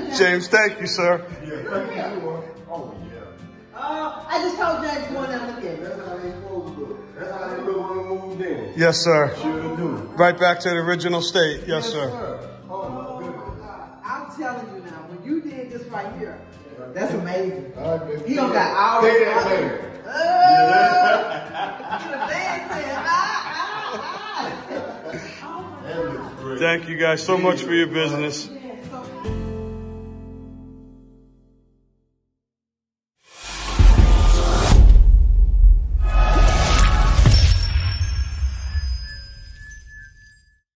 James. James, thank you, sir. Yeah. Thank you. Oh, yeah. Uh, I just told James go in there and look at it. That's how they supposed to look. That's how they look when we moved in. Yes, sir. Should do. Right back to the original state. Yes, sir. Oh, Oh my my goodness. God. I'm telling you now, when you did this right here, that's amazing. I've He don't got hours. Say that later. Oh, you the. Ah, ah, ah. Oh my That looks great. Thank you guys so much for your business.